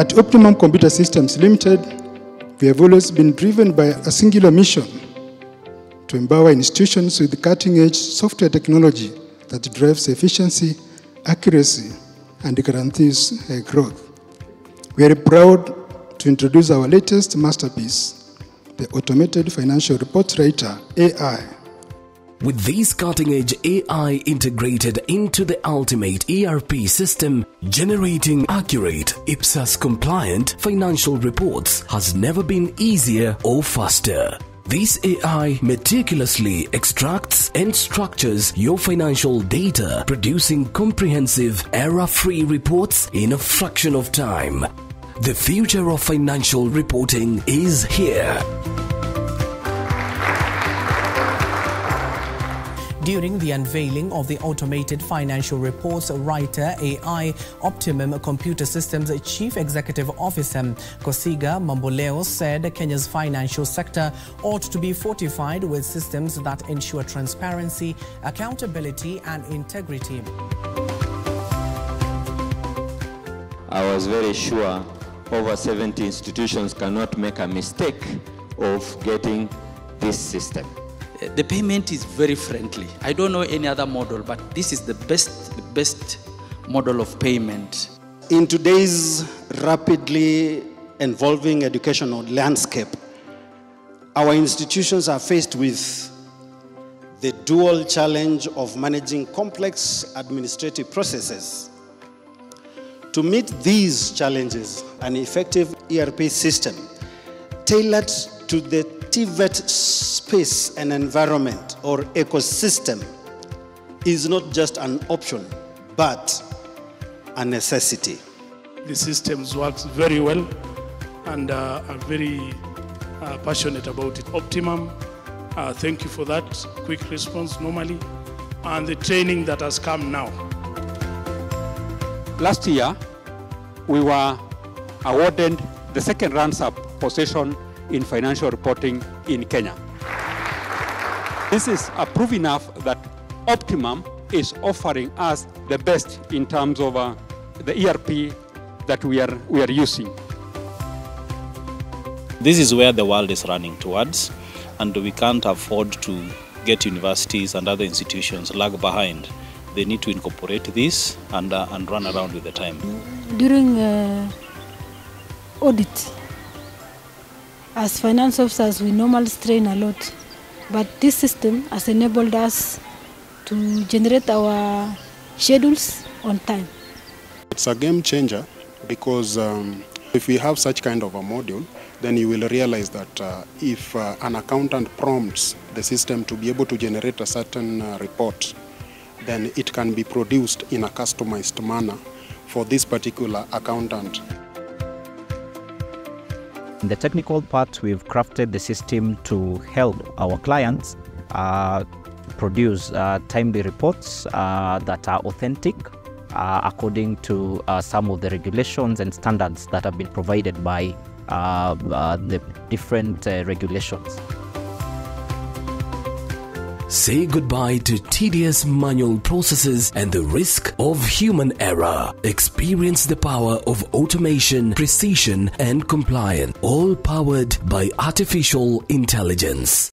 At Optimum Computer Systems Limited, we have always been driven by a singular mission to empower institutions with cutting edge software technology that drives efficiency, accuracy, and guarantees uh, growth. We are proud to introduce our latest masterpiece, the Automated Financial Report Writer AI. With this cutting edge AI integrated into the ultimate ERP system, generating accurate, IPSAS compliant financial reports has never been easier or faster. This AI meticulously extracts and structures your financial data, producing comprehensive, error free reports in a fraction of time. The future of financial reporting is here. During the unveiling of the automated financial reports writer AI, Optimum Computer Systems Chief Executive Officer Kosiga Mamboleo said Kenya's financial sector ought to be fortified with systems that ensure transparency, accountability, and integrity. I was very sure over 70 institutions cannot make a mistake of getting this system. The payment is very friendly. I don't know any other model, but this is the best, the best model of payment. In today's rapidly evolving educational landscape, our institutions are faced with the dual challenge of managing complex administrative processes. To meet these challenges, an effective ERP system tailored to the TVET space and environment or ecosystem is not just an option, but a necessity. The systems works very well and uh, I'm very uh, passionate about it. Optimum, uh, thank you for that quick response normally and the training that has come now. Last year, we were awarded the second runs-up position in financial reporting in Kenya. This is a proof enough that Optimum is offering us the best in terms of uh, the ERP that we are, we are using. This is where the world is running towards, and we can't afford to get universities and other institutions lag behind. They need to incorporate this and, uh, and run around with the time. During uh, audit, as finance officers, we normally strain a lot, but this system has enabled us to generate our schedules on time. It's a game changer because um, if we have such kind of a module, then you will realize that uh, if uh, an accountant prompts the system to be able to generate a certain uh, report, then it can be produced in a customized manner for this particular accountant. In the technical part, we've crafted the system to help our clients uh, produce uh, timely reports uh, that are authentic uh, according to uh, some of the regulations and standards that have been provided by uh, the different regulations. Say goodbye to tedious manual processes and the risk of human error. Experience the power of automation, precision, and compliance, all powered by artificial intelligence.